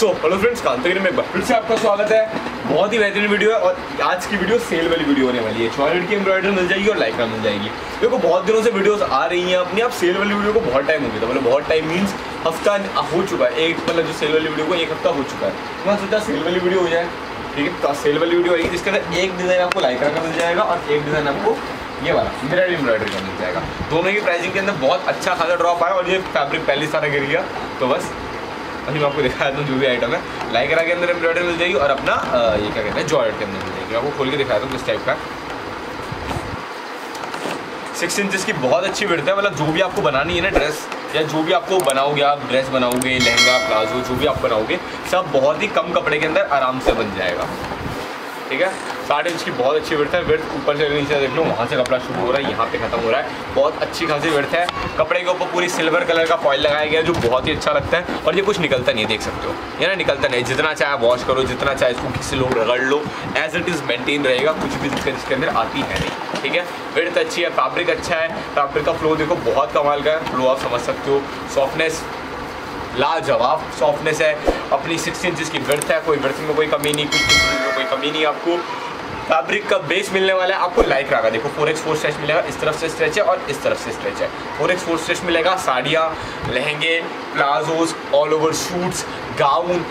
So hello friends, Kantagiri में फिर से आपका स्वागत है। बहुत ही बेहतरीन वीडियो है और आज की वीडियो सेल वाली वीडियो होने वाली है। चॉयलेट की एम्ब्रॉयडरी मिल जाएगी और लाइक लाइक्रा मिल जाएगी। देखो, बहुत दिनों से वीडियोस आ रही हैं, अपनी आप सेल वाली वीडियो को बहुत टाइम हो गया था। मतलब बहुत टाइम मीन्स हफ़्ता हो चुका है। एक मतलब जो सेल वाली वीडियो को एक हफ़्ता हो चुका है। तो मैं सोचा सेल वाली वीडियो हो जाए। ठीक है तो सेल वाली वीडियो आएगी, जिसके अंदर एक डिज़ाइन आपको लाइक्रा का मिल जाएगा और एक डिज़ाइन आपको ये वाला मिरर एम्ब्रॉयडरी का मिल जाएगा। दोनों की प्राइसिंग के अंदर बहुत अच्छा खासा ड्रॉप आया और ये फैब्रिक पहले सारा गिर गया। तो बस अभी आपको दिखाया था जो भी आइटम है। लाइकरा के अंदर एम्ब्रॉयडरी मिल जाएगी और अपना ये क्या कहते हैं जॉयट के अंदर मिल जाएगी। आपको खोल के दिखाया था किस टाइप का। सिक्स इंचज़ की बहुत अच्छी विड़त है मतलब जो भी आपको बनानी है ना ड्रेस या जो भी आपको बनाओगे आप ड्रेस बनाओगे, लहंगा, प्लाजो, जो भी आप बनाओगे, सब बहुत ही कम कपड़े के अंदर आराम से बन जाएगा। ठीक है? साठ इंच की बहुत अच्छी विर्थ है। विर्थ ऊपर से नीचे देख लो, वहाँ से कपड़ा शुरू हो रहा है, यहाँ पे खत्म हो रहा है। बहुत अच्छी खासी विर्थ है। कपड़े के ऊपर पूरी सिल्वर कलर का फॉइल लगाया गया जो बहुत ही अच्छा लगता है। और ये कुछ निकलता नहीं देख सकते हो। ये ना निकलता नहीं जितना चाहे वॉश करो, जितना चाहे इसको किसी लोग रगड़ लो एज इट इज़ मेंटेन रहेगा। कुछ भी दिक्कत इसके अंदर आती है नहीं, ठीक है? विर्थ अच्छी है फैब्रिक अच्छा है। फैब्रिक का फ्लो देखो, बहुत कमाल का है। फ्लो आप समझ सकते हो। सॉफ्टनेस लाजवाब सॉफ्टनेस है। अपनी सिक्स इंच की वर्थ है, कोई बर्थ में कोई कमी नहीं, कुछ में कोई कमी नहीं आपको। फैब्रिक का बेस मिलने वाला है। आपको लाइक रहा देखो फोर एक्स फोर स्ट्रेच मिलेगा, इस तरफ़ से स्ट्रेच है और इस तरफ़ से स्ट्रेच है। फोर एक्स फोर स्ट्रेच मिलेगा, साड़ियाँ, लहंगे palazzos all over suits gown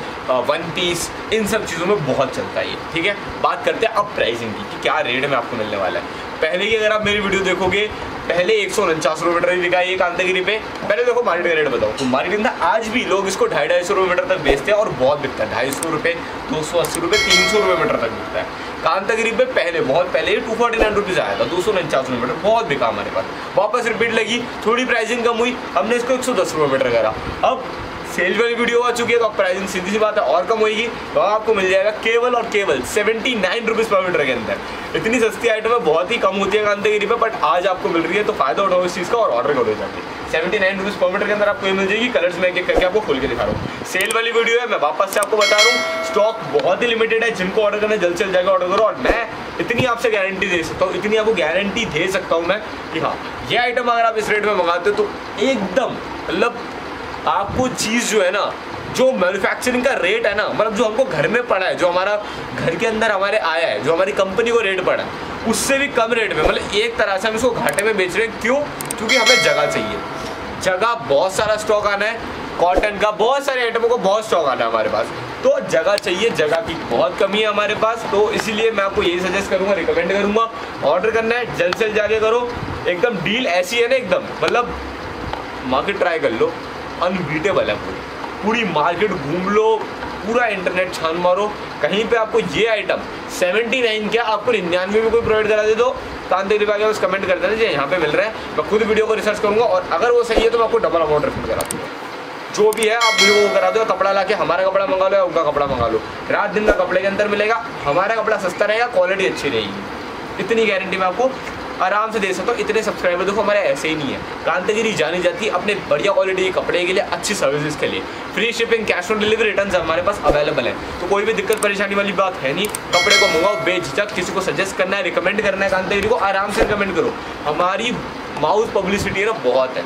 one piece इन सब चीज़ों में बहुत चलता है ये, ठीक है? बात करते हैं अब प्राइसिंग की कि क्या रेट में आपको मिलने वाला है। पहले ही अगर आप मेरी वीडियो देखोगे पहले एक सौ उनचास रुपए मीटर बिका ये कांतागिरी पे। पहले देखो मार्केट का रेट बताओ। तो मार्केट में आज भी लोग इसको ढाई ढाई सौ रुपए मीटर तक बेचते हैं और बहुत बिकता है। ढाई सौ रुपये दो सौ अस्सी रुपये तीन सौ रुपये मीटर तक बिकता है। कांतागिरी पे पहले, बहुत पहले टू फोर्टी नाइन रुपीज़ आया था, दो सौ उनचास रुपये मीटर, बहुत बिका हमारे पास। वापस रिपीट लगी, थोड़ी प्राइसिंग कम हुई, हमने इसको एक सौ दस रुपये मीटर करा। अब सेल वाली वीडियो आ चुकी है तो आप प्राइसिंग सीधी सी बात है, और कम होगी तो आपको मिल जाएगा केवल और केवल seventy nine rupees per metre के अंदर। इतनी सस्ती आइटम है, बहुत ही कम होती है कांतागिरी पे बट आज आपको मिल रही है तो फ़ायदा उठाओ इस चीज़ का और ऑर्डर करो जाके seventy nine rupees per metre के अंदर आपको ये मिल जाएगी कलर्स में एक करके आपको खोल के दिखा रहा हूँ। सेल वाली वीडियो है, मैं वापस से आपको बता रहा हूँ स्टॉक बहुत ही लिमिटेड है, जिनको ऑर्डर करना जल्द से जल्द जाकर ऑर्डर करो, और मैं इतनी आपसे गारंटी दे सकता हूँ, इतनी आपको गारंटी दे सकता हूँ मैं कि हाँ ये आइटम अगर आप इस रेट में मंगाते हो तो एकदम मतलब आपको चीज़ जो है ना, जो मैन्युफैक्चरिंग का रेट है ना मतलब जो हमको घर में पड़ा है, जो हमारा घर के अंदर हमारे आया है, जो हमारी कंपनी को रेट पड़ा है, उससे भी कम रेट में मतलब एक तरह से हम इसको घाटे में बेच रहे हैं। क्यों? क्योंकि हमें जगह चाहिए। जगह बहुत सारा स्टॉक आना है कॉटन का बहुत सारे आइटमों को बहुत स्टॉक आना है हमारे पास। तो जगह चाहिए, जगह की बहुत कमी है हमारे पास तो इसीलिए मैं आपको यही सजेस्ट करूँगा रिकमेंड करूँगा ऑर्डर करना है, जल्द से जल्द जाके करो। एकदम डील ऐसी है ना एकदम मतलब मार्केट ट्राई कर लो। अनबीटेबल है पूरी। पूरी मार्केट घूम लो, पूरा इंटरनेट छान मारो। कहीं पे आपको ये आइटम 79 क्या, आपको निन्यानवे में कोई प्रोवाइड करा दे दो। तांत्रिक विभाग बस कमेंट कर देना जी यहाँ पे मिल रहा है। मैं खुद वीडियो को रिसर्च करूँगा और अगर वो सही है तो मैं आपको डबल अमाउंट रिफंड करा दूँगा। जो भी है, आप वीडियो को करा दो, कपड़ा ला के हमारा कपड़ा मंगा लो या उनका कपड़ा मंगा लो। रात दिन का कपड़े के अंदर मिलेगा, हमारा कपड़ा सस्ता रहेगा क्वालिटी अच्छी रहेगी। इतनी गारंटी मैं आपको आराम से दे सकता हूँ, इतने सब्सक्राइबर देखो, हमारे ऐसे ही नहीं है। कांतागिरी जानी जाती है अपने बढ़िया क्वालिटी के कपड़े के लिए, अच्छी सर्विसेज़ के लिए। Free shipping cash on delivery return हमारे पास अवेलेबल है। तो कोई भी दिक्कत, परेशानी वाली बात है नहीं। कपड़े को मंगाओ, बेझिझक किसी को सजेस्ट करना है रिकमेंड करना है कांतागिरी को, आराम से रिकमेंड करो। हमारी माउथ पब्लिसिटी है ना, बहुत है।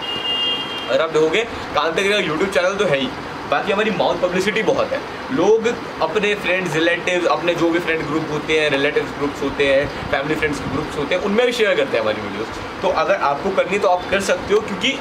अगर आप देखोगे, कांतागिरी का यूट्यूब चैनल तो है ही। बाकी हमारी माउथ पब्लिसिटी बहुत है। लोग अपने फ्रेंड्स रिलेटिव अपने जो भी फ्रेंड ग्रुप होते हैं रिलेटिव ग्रुप्स होते हैं फैमिली फ्रेंड्स ग्रुप्स होते हैं, उनमें भी शेयर करते हैं हमारी वीडियोज़ तो अगर आपको करनी तो आप कर सकते हो, क्योंकि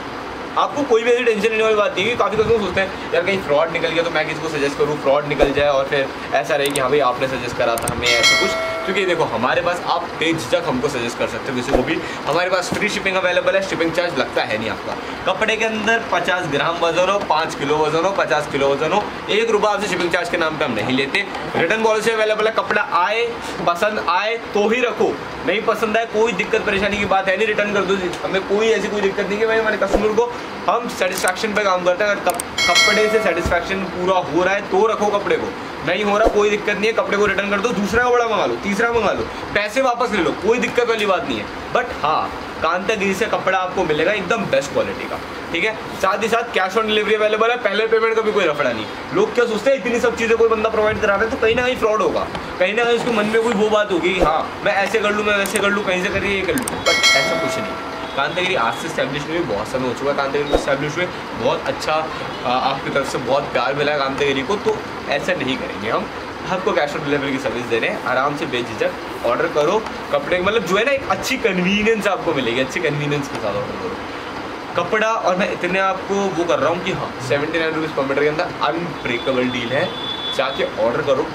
आपको कोई भी ऐसी टेंशन नहीं वाली बात नहीं है काफ़ी लोग सोचते हैं, यार कहीं फ्रॉड निकल गया तो मैं किसी को सजेस्ट करूँ फ्रॉड निकल जाए और फिर ऐसा रहे कि हाँ भाई आपने सजेस्ट करा था, हमें ऐसा कुछ। क्योंकि देखो, हमारे पास आप बेझिझक हमको सजेस्ट कर सकते हो किसी को भी। हमारे पास फ्री शिपिंग अवेलेबल है शिपिंग चार्ज लगता है नहीं आपका। कपड़े के अंदर पचास ग्राम वज़न हो, पाँच किलो वज़न हो, पचास किलो वज़न हो, एक रुपये आपसे शिपिंग चार्ज के नाम पर हम नहीं लेते। रिटर्न पॉलिसी अवेलेबल है, कपड़ा आए, पसंद आए तो ही रखो। नहीं पसंद आए, कोई दिक्कत, परेशानी की बात है नहीं रिटर्न कर दो हमें कोई ऐसी कोई दिक्कत नहीं कि भाई हमारे कस्टमर को हम सेटिस्फैक्शन पे काम करते हैं। अगर कपड़े से सेटिस्फैक्शन पूरा हो रहा है तो रखो कपड़े को। नहीं हो रहा कोई दिक्कत नहीं है, कपड़े को रिटर्न कर दो, दूसरा कपड़ा मंगा लो, तीसरा मंगा लो, पैसे वापस ले लो, कोई दिक्कत वाली बात नहीं है। बट हाँ कांतागिरी से कपड़ा आपको मिलेगा एकदम बेस्ट क्वालिटी का, ठीक है? साथ ही साथ कैश ऑन डिलीवरी अवेलेबल है, पहले पेमेंट का भी कोई रफड़ा नहीं। लोग क्या सोचते हैं, इतनी सब चीज़ें कोई बंदा प्रोवाइड करा रहा है तो कहीं ना कहीं फ्रॉड होगा। कहीं ना कहीं उसके मन में कोई वो बात होगी हाँ मैं ऐसे कर लूँ, मैं वैसे कर लूँ, कहीं से करिए, ये कर लूँ। बट ऐसा कुछ नहीं। कांतागिरी आज से स्टैब्लिश हुए बहुत समय हो चुका है कांतागिरी को स्टैब्लिश हुए, बहुत अच्छा आपकी तरफ़ से बहुत प्यार मिला है कांतागिरी को तो ऐसा नहीं करेंगे हम। आपको कैश ऑन डिलीवरी की सर्विस दे रहे हैं। आराम से बेझिझक ऑर्डर करो। कपड़े मतलब जो है ना, एक अच्छी कन्वीनियंस आपको मिलेगी। अच्छी कन्वीनियंस के साथ ऑर्डर करो। कपड़ा, और मैं इतने आपको वो कर रहा हूँ कि हाँ seventy nine rupees per metre के अंदर अनब्रेकेबल डील है। जाके ऑर्डर करो।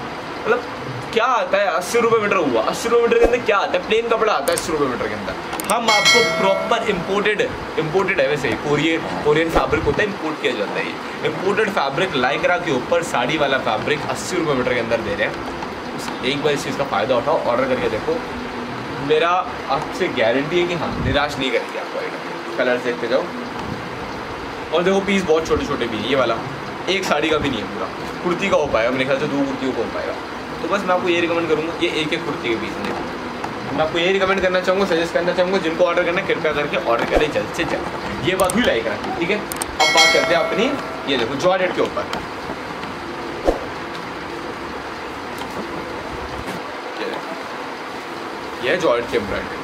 मतलब क्या आता है? अस्सी रुपये मीटर हुआ। अस्सी रुपये मीटर के अंदर क्या आता है? प्लेन कपड़ा आता है अस्सी रुपये मीटर के अंदर। हम आपको प्रॉपर इम्पोर्टेड इम्पोर्टेड है वैसे ही कोरियन कोरियन फैब्रिक होता है इम्पोर्ट किया जाता है इम्पोर्टेड फैब्रिक लाइकरा के ऊपर साड़ी वाला फैब्रिक अस्सी रुपये मीटर के अंदर दे रहे हैं। एक बार इस चीज़ का फ़ायदा उठाओ ऑर्डर करके देखो। मेरा आपसे गारंटी है कि हाँ निराश नहीं करेगी आपको आइटम कलर देखते जाओ। और देखो पीस बहुत छोटे छोटे भी ये वाला। एक साड़ी का भी नहीं है पूरा। कुर्ती का हो पाएगा, मेरे ख्याल से दो कुर्तियों का हो पाएगा। तो बस मैं आपको ये रिकमेंड करूँगा, ये एक एक कुर्ती के पीस हैं। मैं आपको यही रिकमेंड करना चाहूँगा सजेस्ट करना चाहूँगा, जिनको ऑर्डर करना कृपया करके ऑर्डर करें, जल्द से जल्द। ये बात भी लाइक रखी, ठीक है? अब बात करते हैं अपनी, ये देखो जॉर्डेट के ऊपर। ये जॉर्डेट के embroidery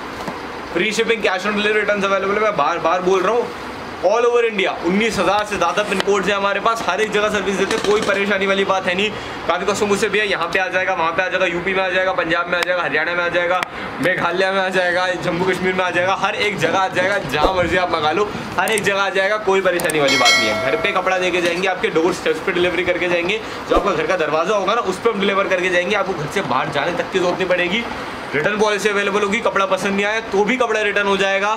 free shipping cash on delivery return available है, मैं बार बार बोल रहा हूँ। ऑल ओवर इंडिया, उन्नीस हज़ार से ज़्यादा पिन कोड है हमारे पास। हर एक जगह सर्विस देते हैं, कोई परेशानी वाली बात है नहीं। काफ़ी कस्टमर मुझसे भैया यहाँ पे आ जाएगा, वहाँ पे आ जाएगा, यूपी में आ जाएगा, पंजाब में आ जाएगा, हरियाणा में आ जाएगा, मेघालय में आ जाएगा, जम्मू कश्मीर में आ जाएगा, हर एक जगह आ जाएगा, जहाँ मर्ज़ी आप मंगा लो, हर एक जगह आ जाएगा, कोई परेशानी वाली बात नहीं है। घर पे कपड़ा देके जाएँगे, आपके डोर स्टेप्स पे डिलीवरी करके जाएँगे, जो आपका घर का दरवाज़ा होगा ना, उस पर हम डिलीवर करके जाएँगे, आपको घर से बाहर जाने तक की ज़रूरत नहीं पड़ेगी। रिटर्न पॉलिसी अवेलेबल होगी, कपड़ा पसंद नहीं आया तो भी कपड़ा रिटर्न हो जाएगा।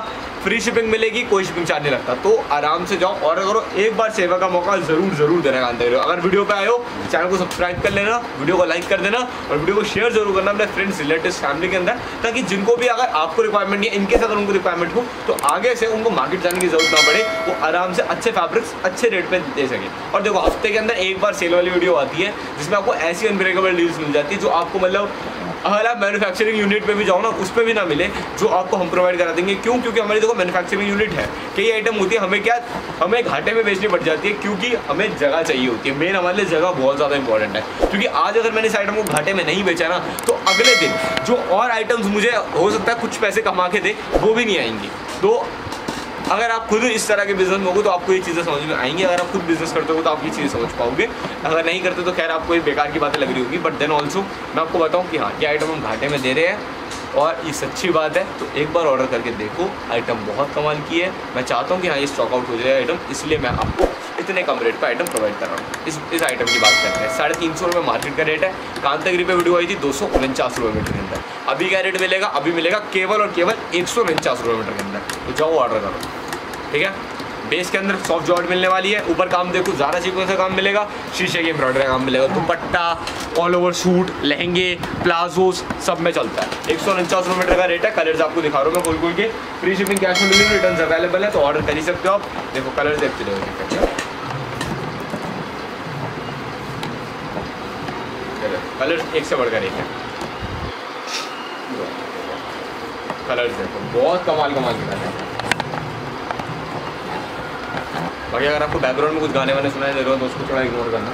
फ्री शिपिंग मिलेगी, कोई शिपिंग चार्ज नहीं लगता। तो आराम से जाओ और अगर एक बार सेवा का मौका ज़रूर ज़रूर देने का रहो अगर वीडियो पे आए चैनल को सब्सक्राइब कर लेना, वीडियो को लाइक कर देना और वीडियो को शेयर ज़रूर करना अपने फ्रेंड्स रिलेटिव फैमिली के अंदर, ताकि जिनको भी अगर आपको रिक्वायरमेंट नहीं है इनकेस अगर उनको रिक्वायरमेंट हो तो आगे से उनको मार्केट जाने की ज़रूरत ना पड़े, वो आराम से अच्छे फैब्रिक्स अच्छे रेट पे दे सके। और देखो, हफ़्ते के अंदर एक बार सेल वाली वीडियो आती है, जिसमें आपको ऐसी अनब्रेकेबल डील्स मिल जाती है, जो आपको मतलब अगर आप मैन्युफैक्चरिंग यूनिट पे भी जाओ ना, उस पर भी ना मिले, जो आपको हम प्रोवाइड करा देंगे। क्यों? क्योंकि हमारी देखो मैन्युफैक्चरिंग यूनिट है कई आइटम होती है, हमें क्या, हमें घाटे में बेचनी पड़ जाती है, क्योंकि हमें जगह चाहिए होती है। मेन हमारे लिए जगह बहुत ज़्यादा इंपॉर्टेंट है। क्योंकि आज अगर मैंने इस आइटम को घाटे में नहीं बेचा ना तो अगले दिन जो और आइटम्स मुझे, हो सकता है कुछ पैसे कमा के दे, वो भी नहीं आएँगी। तो अगर आप खुद इस तरह के बिज़नेस में हो तो आपको ये चीज़ें समझ में आएँगी। अगर आप खुद बिज़नेस करते हो तो आप ये चीज़ें समझ पाओगे। अगर नहीं करते तो खैर आपको ये बेकार की बातें लग रही होगी। बट देन ऑल्सो मैं आपको बताऊँ कि हाँ ये आइटम हम घाटे में दे रहे हैं और ये सच्ची बात है। तो एक बार ऑर्डर करके देखो आइटम बहुत कमाल की है। मैं चाहता हूँ कि हाँ ये स्टॉक आउट हो जाए आइटम इसलिए मैं आपको इतने कम रेट पर आइटम प्रोवाइड कर रहा हूँ। इस इस आइटम की बात करते हैं। साढ़े तीन सौ रुपये मार्केट का रेट है। कांतागिरी पे वीडियो आई थी? दो सौ उनचास रुपये मीटर के अंदर। अभी क्या रेट मिलेगा? अभी मिलेगा केवल और केवल एक सौ उनचास रुपये मीटर के अंदर। तो जाओ ऑर्डर करो। ठीक है? बेस के अंदर सॉफ्ट जॉर्ड मिलने वाली है। ऊपर काम देखो ज़्यादा चीज़ों से काम मिलेगा, शीशे की एम्ब्रॉयडरी का काम मिलेगा। दुपट्टा ऑल ओवर सूट लहंगे प्लाजोस सब में चलता है। एक सौ उनचास मीटर का रेट है कलर्स आपको दिखा रहा हूँ मैं खोल के। Free shipping cash on delivery return available है तो ऑर्डर कर ही सकते हो आप। देखो कलर देखते रहो कलर एक से बढ़कर एक है। कलर्स देखो, बहुत कमाल कमाल के कलर है। बाकी अगर आपको बैकग्राउंड में कुछ गाने वाने सुनाई दे रहे हो तो उसको थोड़ा इग्नोर करना।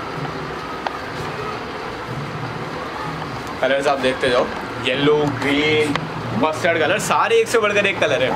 कलर्स आप देखते जाओ। येलो ग्रीन मस्टर्ड कलर सारे एक से बढ़कर एक कलर है।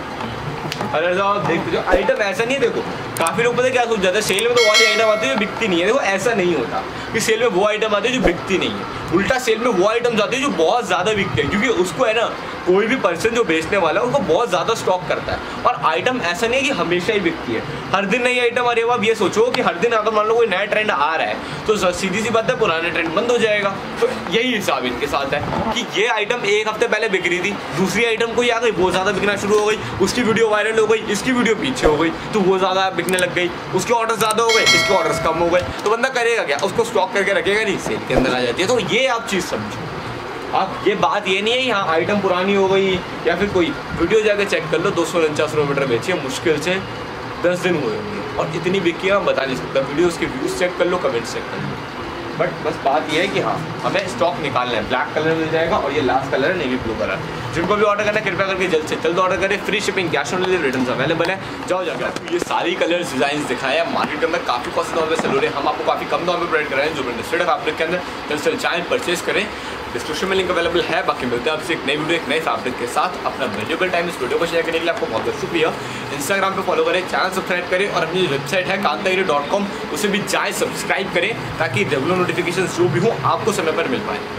कलर्स आप देखते जाओ। आइटम ऐसा नहीं है, देखो, काफ़ी लोग पता क्या सोच जाते हैं? सेल में तो वाली आइटम आती है जो बिकती नहीं है। देखो, ऐसा नहीं होता। कि सेल में वो आइटम आती है जो बिकती नहीं है। उल्टा सेल में वो आइटम आती है जो बहुत ज़्यादा बिकते हैं, क्योंकि उसको है ना, कोई भी पर्सन जो बेचने वाला है, उनको बहुत ज़्यादा स्टॉक करता है। और आइटम ऐसा नहीं है कि हमेशा ही बिकती है। हर दिन नई आइटम आ रही है आप ये सोचो कि हर दिन अगर मान लो कोई नया ट्रेंड आ रहा है तो सीधी सी बात है, पुराना ट्रेंड बंद हो जाएगा। तो यही हिसाब इनके साथ है कि ये आइटम एक हफ़्ते पहले बिक रही थी, दूसरी आइटम कोई आ गई बहुत ज़्यादा बिकना शुरू हो गई, उसकी वीडियो वायरल हो गई, इसकी वीडियो पीछे हो गई तो वो ज़्यादा बिकने लग गई, उसके ऑर्डर ज़्यादा हो गए, इसके ऑर्डर कम हो गए तो बंदा करेगा क्या? उसको स्टॉक करके रखेगा नहीं सेल के अंदर आ जाती है। तो ये आप चीज़ समझो। आप, ये बात ये नहीं है यहाँ आइटम पुरानी हो गई या फिर कोई वीडियो जाकर चेक कर लो, दो सौ उनचास किलोमीटर बेची है, मुश्किल से दस दिन हुए होंगे। और इतनी बिकी है बता नहीं सकता। वीडियो उसके व्यूज़ चेक कर लो कमेंट्स चेक कर लो। बट बस बात यह है कि हाँ हमें स्टॉक निकालना है। ब्लैक कलर मिल जाएगा और ये लास्ट कलर है नेवी ब्लू कलर जिनको भी ऑर्डर करना है, कृपया करके जल्द से जल्द ऑर्डर करें। Free shipping cash on delivery return available है। जाओ जाकर ये सारी कलर डिज़ाइन दिखाया है। मार्केट के अंदर काफ़ी कॉस्ट दाम में हो रहे हैं। हम आपको काफ़ी कम दाम में प्रोवाइड कराएँ, जो इंडस्ट्रेड है फैब्रिक के अंदर। जल्द से चाहे परचेज करें। डिस्क्रिप्शन में लिंक अवेलेबल है। बाकी मिलते हैं आपसे एक नई वीडियो एक नए फैब्रिक के साथ। अपना वैल्यूबल टाइम इस वीडियो को शेयर करने के लिए आपको बहुत बहुत शुक्रिया। इंस्टाग्राम पे फॉलो करें चैनल सब्सक्राइब करें और अपनी वेबसाइट है, कांतागिरी डॉट कॉम उसे भी जाए सब्सक्राइब करें, ताकि रेगुलर नोटिफिकेशन जो भी हो, आपको समय पर मिल पाए।